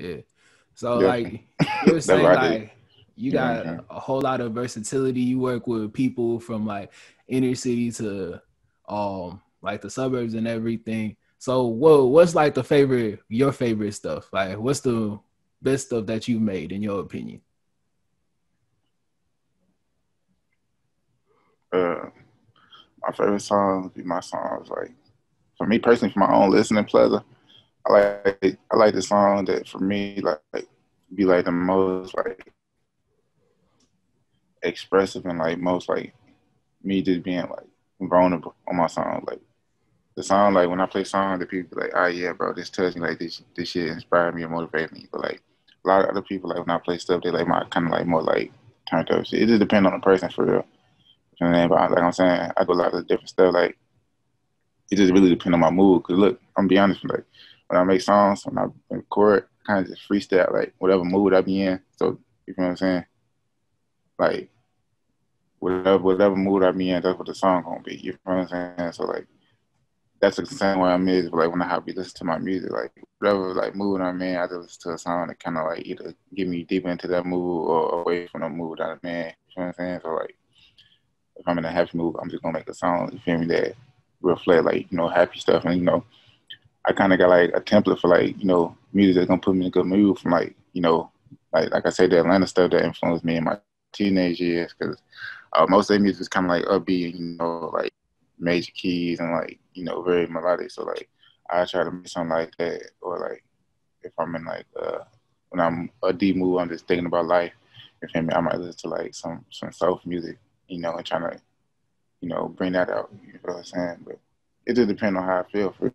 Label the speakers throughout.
Speaker 1: Yeah. So like you were saying, like you got a whole lot of versatility. You work with people from like inner city to um like the suburbs and everything. So whoa, what's like the favorite your favorite stuff? Like what's the best stuff that you've made in your opinion?
Speaker 2: uh, my favorite songs would be my songs like for me personally for my own listening pleasure. I like I like the song that for me like, be like the most like expressive and like most like me just being like vulnerable on my song. Like the song like when I play songs that people like, oh yeah, bro, this touched me like this this shit inspired me and motivated me. But like a lot of other people like when I play stuff they like my kind of like more like turned up shit. It just depends on the person for real. You know what I mean? But like I'm saying, I do a lot of different stuff. Like it just really depends on my mood. Cause look, I'm be honest. Like when I make songs, when I record, kind of just freestyle, like whatever mood I be in. So you know what I'm saying? Like whatever whatever mood I be in, that's what the song gonna be. You know what I'm saying? So like that's the same way I'm is. Like when I have be listen to my music, like whatever like mood I'm in, I just listen to a song that kind of like either get me deeper into that mood or away from the mood I'm in. You know what I'm saying? So like if I'm in a happy mood, I'm just gonna make a song. You feel me? That reflect like you know happy stuff, and you know, I kind of got like a template for like you know music that's gonna put me in a good mood from like you know like like I say the Atlanta stuff that influenced me in my teenage years because uh, most of the music is kind of like upbeat, you know, like major keys and like you know very melodic. So like I try to make something like that, or like if I'm in like uh when I'm a deep mood, I'm just thinking about life. Me? I might listen to like some some soul music, you know, and trying to you know bring that out. You know what I'm saying? But it just depends on how I feel for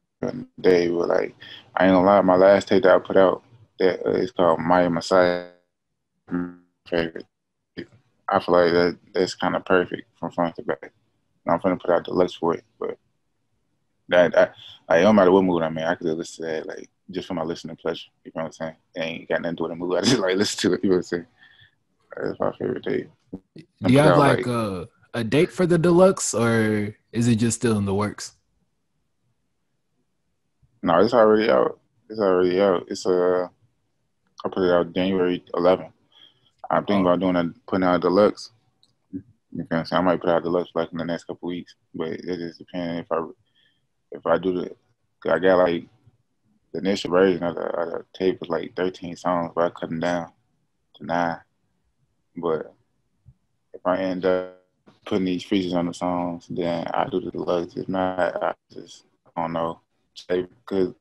Speaker 2: day. But like I ain't gonna lie, my last tape that I put out that uh, is called Maya Messiah. my Favorite. I feel like that that's kind of perfect from front to back. And I'm gonna put out deluxe for it, but that I, like no matter what mood I'm in, I could listen to that like just for my listening pleasure. You know what I'm saying? It ain't got nothing to do with the mood. I just like listen to it. You know what I'm saying? That's my favorite tape.
Speaker 1: Do you have
Speaker 2: out,
Speaker 1: like
Speaker 2: like-
Speaker 1: a a date for the deluxe or is it just still in the works?
Speaker 2: No, it's already out. It's already out. It's uh, I put it out January 11th. I'm thinking about doing a putting out a deluxe. You know what I'm saying? I might put out deluxe like in the next couple weeks, but it just depends if I if I do the. I got like the initial version of the, of the tape was like 13 songs, but I cut them down to nine. But if I end up putting these features on the songs, then I do the deluxe. If not, I just I don't know. Because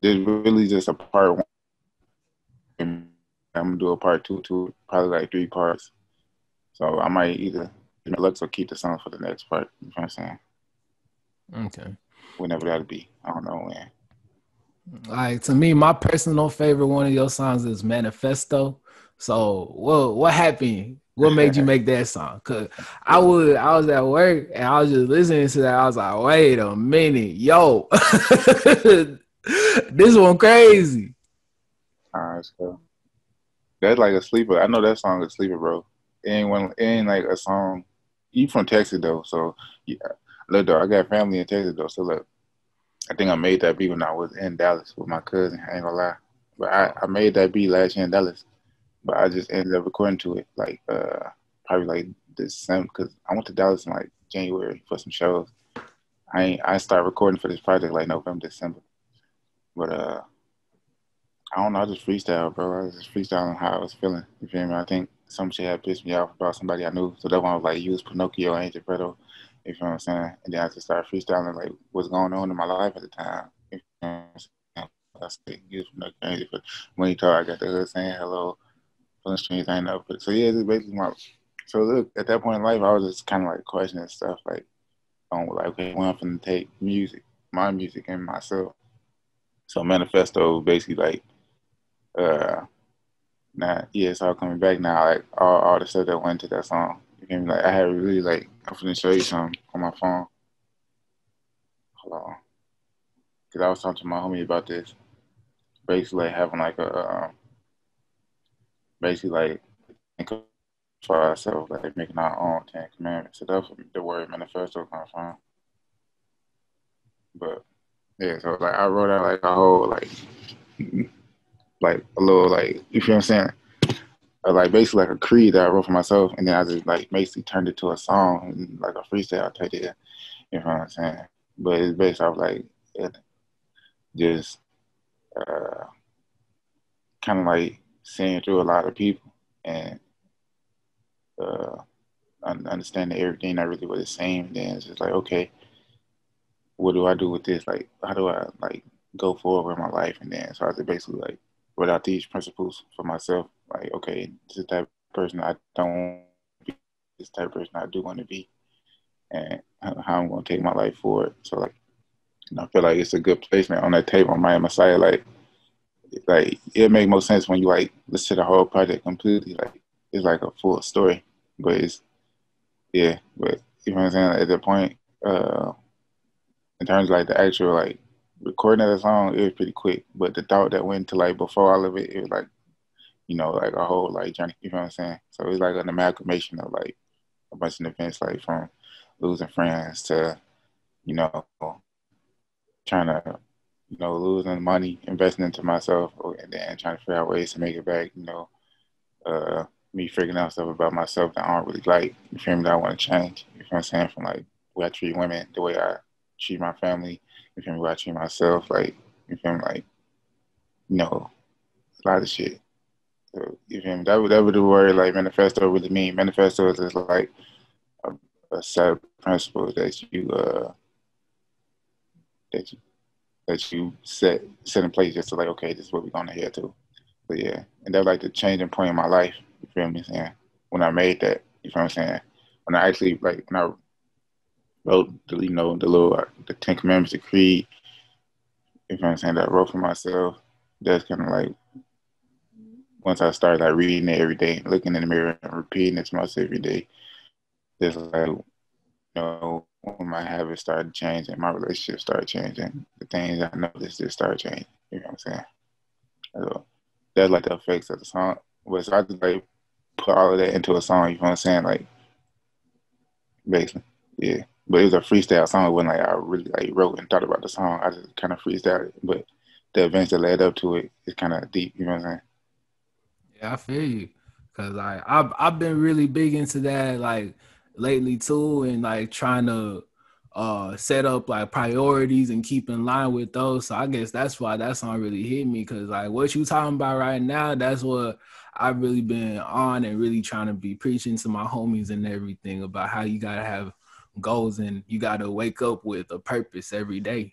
Speaker 2: there's really just a part one. And I'm gonna do a part two to it, probably like three parts. So I might either you know, Lux or keep the song for the next part. You know what I'm saying?
Speaker 1: Okay.
Speaker 2: Whenever that'll be. I don't know when.
Speaker 1: Like to me, my personal favorite one of your songs is Manifesto. So, whoa, what happened? What made you make that song? Cause I would, I was at work and I was just listening to that. I was like, wait a minute, yo, this one crazy.
Speaker 2: Let's go. That's like a sleeper. I know that song is sleeper, bro. It ain't one. It ain't like a song. You from Texas though, so yeah. Look though, I got family in Texas though, so look. I think I made that beat when I was in Dallas with my cousin. I ain't gonna lie, but I, I made that beat last year in Dallas, but I just ended up recording to it like uh probably like December because I went to Dallas in like January for some shows. I I started recording for this project like November December, but uh I don't know. I just freestyle, bro. I was just freestyling how I was feeling. You feel me? I think some shit had pissed me off about somebody I knew. So that one was like, use Pinocchio and Fredo. You feel what I'm saying? And then I just started freestyling like what's going on in my life at the time. You what I'm saying? I said, use Pinocchio and. When he told I got the hood saying hello, feeling strange, I know. But so yeah, it's basically my. So look, at that point in life, I was just kind of like questioning stuff like, on like, okay, when I'm finna take music, my music and myself. So manifesto basically like uh now yeah it's all coming back now like all, all the stuff that went to that song you me like I had really like I'm gonna show you something on my phone hold on because I was talking to my homie about this basically like having like a um, basically like think for ourselves like making our own Ten Commandments so that's the word manifesto comes from but yeah so like I wrote out like a whole like like a little like you feel what I'm saying? Uh, like basically like a creed that I wrote for myself, and then I just like basically turned it to a song, like a freestyle type of, you know what I'm saying? But it's based off like it, just uh, kind of like seeing through a lot of people and uh, understanding everything I really was the same. Then it's just like, okay, what do I do with this? Like, how do I like go forward in my life? And then so I just basically like wrote out these principles for myself. Like, okay, this is type of person I don't be, this type of person I do want to be, and how I'm going to take my life forward. So like, I feel like it's a good placement on that table on my Messiah. Like, like it make more sense when you like listen to the whole project completely. Like, it's like a full story, but it's yeah. But you know what I'm saying? At the point, uh, in terms of like the actual like recording of the song, it was pretty quick. But the thought that went to like before all of it, it was like, you know, like a whole like journey. You know what I'm saying? So it was like an amalgamation of like a bunch of events, like from losing friends to, you know, trying to, you know, losing money, investing into myself, and then trying to figure out ways to make it back. You know, uh, me figuring out stuff about myself that I don't really like. You feel me? That I want to change. You feel what I'm saying? From like the way I treat women, the way I treat my family. You feel me? The way I treat myself. Like you feel me? Like you know, a lot of shit. So, you feel me? That would that would the word like manifesto really mean. Manifesto is just like a, a set of principles that you uh that you that you set set in place just to like okay, this is what we're gonna head to. But yeah, and that was like the changing point in my life. You feel me? Saying when I made that, you feel what I'm saying? When I actually like when I wrote the you know the little uh, the Ten Commandments, the Creed. You know what I'm saying? That I wrote for myself. That's kind of like once I started like reading it every day, looking in the mirror and repeating it to myself every day. There's like you know when my habits started changing, my relationship started changing, the things I noticed just started changing. You know what I'm saying? So that's like the effects of the song. But so I just like put all of that into a song. You know what I'm saying? Like basically, yeah. But it was a freestyle song. It wasn't like I really like wrote and thought about the song. I just kind of freestyled it. But the events that led up to it is kind of deep. You know what I'm saying?
Speaker 1: Yeah, I feel you. Cause like I've I've been really big into that like lately too, and like trying to uh set up like priorities and keep in line with those. So I guess that's why that song really hit me. Cause like what you talking about right now, that's what I've really been on and really trying to be preaching to my homies and everything about how you gotta have goals and you got to wake up with a purpose every day